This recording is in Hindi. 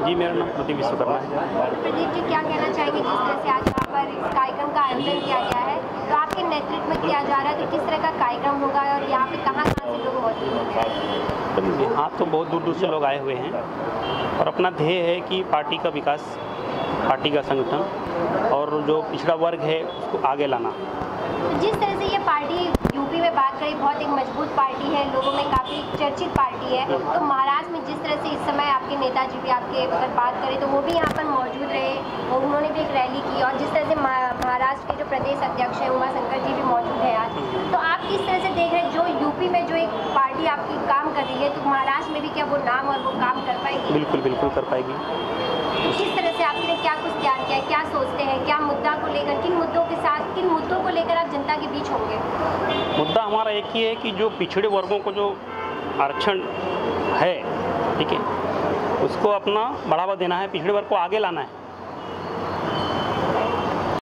जी मेरा नाम प्रदीप विश्वकर्मा है। प्रदीप जी क्या कहना चाहेंगे? जिस तरह से आज यहाँ पर इस कार्यक्रम का आयोजन किया गया है तो आपके नेतृत्व में किया जा रहा है तो किस तरह का कार्यक्रम होगा और यहाँ पे कहाँ कहाँ से लोग मौजूद होंगे? यहाँ तो बहुत दूर दूर से लोग आए हुए हैं और अपना ध्येय है कि पार्टी का विकास पार्टी का संगठन और जो पिछड़ा वर्ग है उसको आगे लाना। तो जिस तरह से ये पार्टी यूपी में बात करें बहुत एक मज़बूत पार्टी है लोगों में काफ़ी चर्चित पार्टी है तो महाराष्ट्र में जिस तरह से इस समय नेताजी भी आपके अगर बात करें तो वो भी यहाँ पर मौजूद रहे और उन्होंने भी एक रैली की और जिस तरह से महाराष्ट्र के जो प्रदेश अध्यक्ष हैं उमा शंकर जी भी मौजूद है आज। तो आप किस तरह से देख रहे हैं जो यूपी में जो एक पार्टी आपकी काम कर रही है तो महाराष्ट्र में भी क्या वो नाम और वो काम कर पाएगी? बिल्कुल बिल्कुल कर पाएगी। तो किस तरह से आपने क्या कुछ तैयार किया क्या सोचते हैं क्या मुद्दा को लेकर किन मुद्दों के साथ किन मुद्दों को लेकर आप जनता के बीच होंगे? मुद्दा हमारा एक ही है कि जो पिछड़े वर्गों को जो आरक्षण है ठीक है उसको अपना बढ़ावा देना है पिछड़े वर्ग को आगे लाना है।